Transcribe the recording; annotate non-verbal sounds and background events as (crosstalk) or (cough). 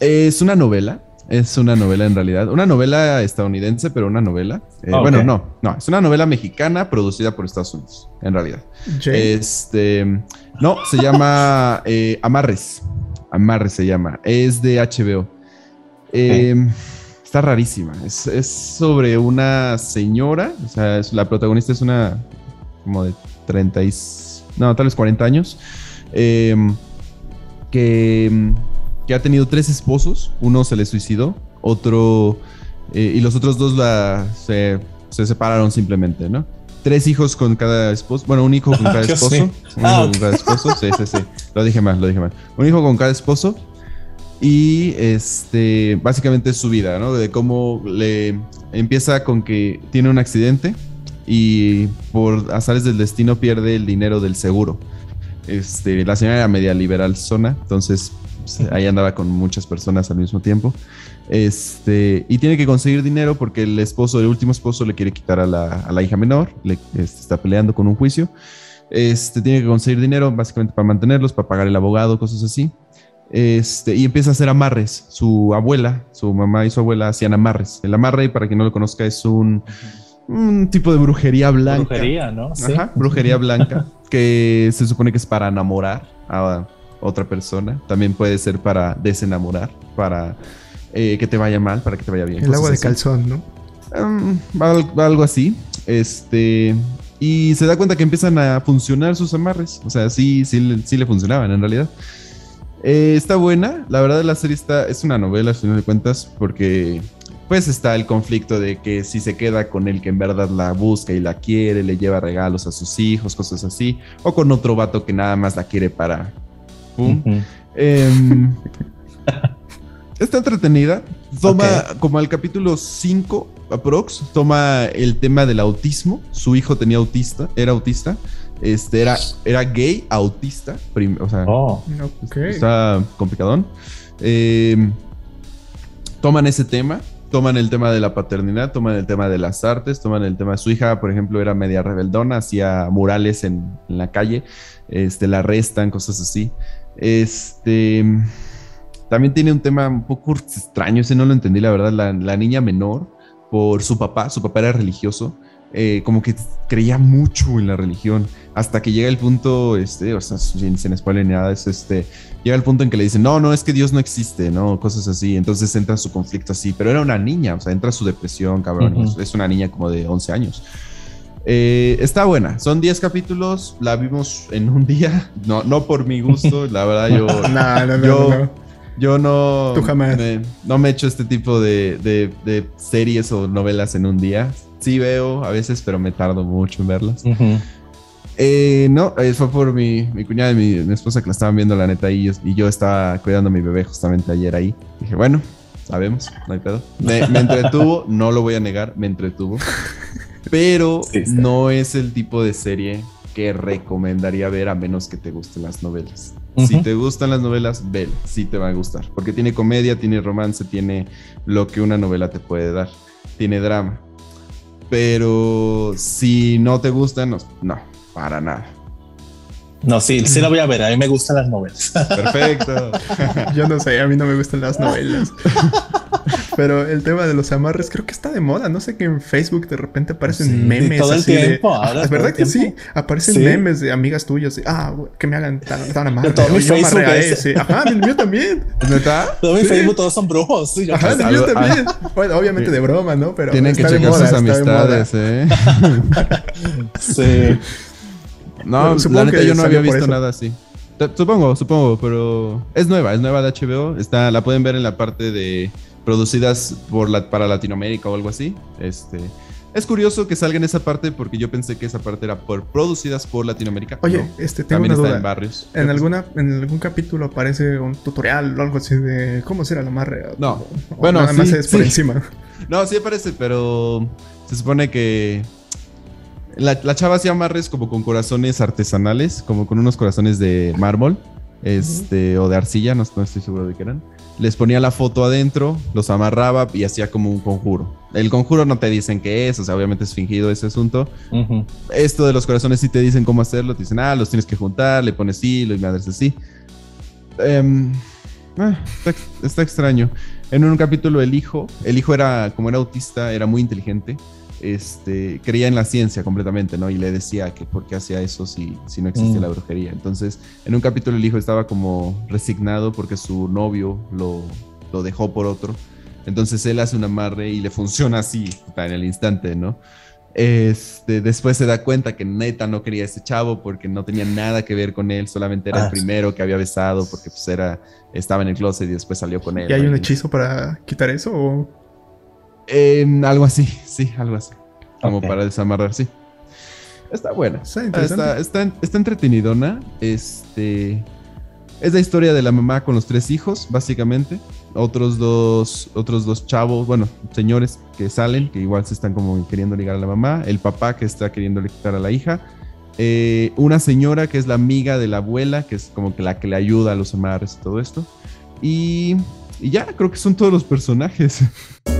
Es una novela. Es una novela en realidad. Una novela estadounidense, pero una novela. Eh, Ok. Bueno, no, no. Es una novela mexicana producida por Estados Unidos, en realidad. Este. No, se llama (laughs) eh, Amarres. Amarres se llama. Es de HBO. Eh, Está rarísima. Es, es sobre una señora. O sea, es- la protagonista es una. Como de 30 y. No, tal vez 40 años. que, que ha tenido tres esposos. Uno se le suicidó. Otro. eh, y los otros dos la, se, se separaron simplemente, ¿no? Tres hijos con cada esposo. Bueno, un hijo con (laughs) cada Dios esposo. Un Ah, hijo ok. con cada esposo. Sí, sí, sí. Lo dije mal, lo dije mal. Un hijo con cada esposo. Y este, básicamente es su vida, ¿no? De cómo le empieza con que tiene un accidente y por azares del destino pierde el dinero del seguro. Este, la señora era media liberal zona, entonces pues, ahí andaba con muchas personas al mismo tiempo. Este, y tiene que conseguir dinero porque el esposo, el último esposo, le quiere quitar a la, a la hija menor, le este, está peleando con un juicio. Este, tiene que conseguir dinero básicamente para mantenerlos, para pagar el abogado, cosas así. Este, y empieza a hacer amarres. Su abuela, su mamá y su abuela hacían amarres. El amarre, para quien no lo conozca, es un, un tipo de brujería blanca. Brujería, ¿no? Sí. Ajá, brujería blanca, que se supone que es para enamorar a otra persona. También puede ser para desenamorar, para eh, que te vaya mal, para que te vaya bien. El agua de así. calzón, ¿no? Um, al- algo así. Este. Y se da cuenta que empiezan a funcionar sus amarres. O sea, sí, sí, le- sí le funcionaban en realidad. Eh, está buena. La verdad, la serie está. Es una novela, al final de cuentas, porque. Pues está el conflicto de que si se queda con el que en verdad la busca y la quiere, le lleva regalos a sus hijos, cosas así. O con otro vato que nada más la quiere para. Em, (laughs) está entretenida. Toma como al capítulo 5, aprox, toma el tema del autismo. Su hijo tenía autista, era autista. Este era, era gay, autista. prim- o sea, Oh. Está complicadón. Em, toman ese tema. Toman el tema de la paternidad, toman el tema de las artes, toman el tema. Su hija, por ejemplo, era media rebeldona, hacía murales en, en la calle, este, la arrestan, cosas así. Este también tiene un tema un poco extraño, ese no lo entendí, la verdad. La, la niña menor, por su papá, su papá era religioso, eh, como que creía mucho en la religión, hasta que llega el punto, este, o sea, sin, sin spoiler ni nada, es este, llega el punto en que le dicen, no, no, es que Dios no existe, ¿no? Cosas así, entonces entra su conflicto así, pero era una niña, o sea, entra su depresión, cabrón, es, es una niña como de 11 años. Eh, está buena, son 10 capítulos, la vimos en un día, no, no por mi gusto, (laughs) la verdad yo... No, no, no, Yo- no, no. Yo no. Tú jamás. me- no me echo este tipo de, de- de series o novelas en un día. Sí veo a veces, pero me tardo mucho en verlas. Ujú. Eh, no, eh, fue por mi, mi cuñada y mi, mi esposa que la estaban viendo, la neta, y yo- y yo estaba cuidando a mi bebé justamente ayer ahí. Dije, bueno, sabemos, no hay pedo. Me, me entretuvo, no lo voy a negar, me entretuvo. (laughs) Pero Sí, no es el tipo de serie que recomendaría ver a menos que te gusten las novelas. Si Ujú. te gustan las novelas, vela, sí te va a gustar. Porque tiene comedia, tiene romance, tiene lo que una novela te puede dar. Tiene drama. Pero si no te gustan, no, no, para nada. No, sí, sí la voy a ver. A mí me gustan las novelas. Perfecto. (laughs) Yo no sé, a mí no me gustan las novelas. (laughs) Pero el tema de los amarres creo que está de moda. No sé que en Facebook de repente aparecen Sí, memes. todo el así de- tiempo, ahora ¿Es verdad el que sí? tiempo. Aparecen Sí. memes de amigas tuyas. de, ah, que me hagan tan, tan amarre. todo mi yo Facebook a es- ese. Ajá, el mío también. (laughs) ¿Neta? Todo mi Sí. Facebook todos son brujos. Sí, yo Ajá, el mío algo- también. Bueno, obviamente de broma, ¿no? Pero Tienen que está de checar moda, sus de amistades, ¿eh? (laughs) Sí. No, supongo la neta que yo no había visto nada así. Supongo, supongo, pero es nueva, es nueva de HBO. Está, la pueden ver en la parte de producidas por la, para Latinoamérica o algo así. Este, es curioso que salga en esa parte porque yo pensé que esa parte era por producidas por Latinoamérica. Oye, No, este, tengo también una está duda. en barrios. En, alguna, en algún capítulo aparece un tutorial o algo así de cómo hacer el amarre. No. O- Bueno, nada más sí, es por sí. encima. (laughs) No, sí aparece, pero se supone que la, la chava hacía amarres como con corazones artesanales, como con unos corazones de mármol, este, o de arcilla, no, no estoy seguro de qué eran. Les ponía la foto adentro, los amarraba y hacía como un conjuro. El conjuro no te dicen qué es, o sea, obviamente es fingido ese asunto. Esto de los corazones sí te dicen cómo hacerlo, te dicen, ah, los tienes que juntar, le pones hilo y madres así. Em, Ah, está, extraño. En un capítulo el hijo, el hijo era, como era autista, era muy inteligente. Este, creía en la ciencia completamente, ¿no? Y le decía que por qué hacía eso si, si no existía mm. la brujería. Entonces, en un capítulo el hijo estaba como resignado porque su novio lo, lo dejó por otro. Entonces él hace un amarre y le funciona así, en el instante, ¿no? Este, después se da cuenta que neta no quería a ese chavo porque no tenía nada que ver con él, solamente era el ah. primero que había besado porque pues era, estaba en el closet y después salió con él. ¿Y hay un hechizo para quitar eso o...? Algo así, (laughs) sí, algo así. Como para desamarrar, sí. Está buena. Está, está, está, entretenidona. Este... Es la historia de la mamá con los tres hijos, básicamente otros dos, otros dos chavos, bueno, señores que salen, que igual se están como queriendo ligar a la mamá, el papá que está queriendo quitar a la hija, eh, una señora que es la amiga de la abuela, que es como que la que le ayuda a los amarres y todo esto, y, y ya, creo que son todos los personajes. (laughs)